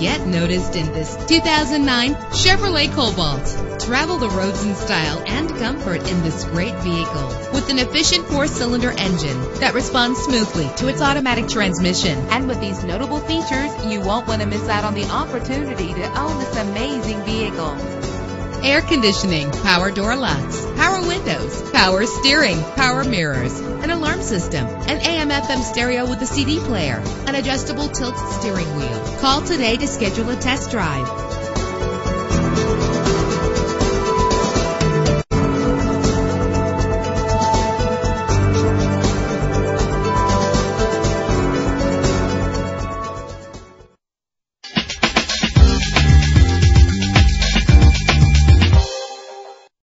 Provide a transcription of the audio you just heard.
not noticed in this 2009 Chevrolet Cobalt. Travel the roads in style and comfort in this great vehicle with an efficient four-cylinder engine that responds smoothly to its automatic transmission. And with these notable features, you won't want to miss out on the opportunity to own this amazing vehicle air conditioning, power door locks, power windows, power steering, power mirrors, an alarm system, an AM FM stereo with a CD player, an adjustable tilt steering wheel. Call today to schedule a test drive.